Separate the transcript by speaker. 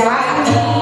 Speaker 1: Yeah.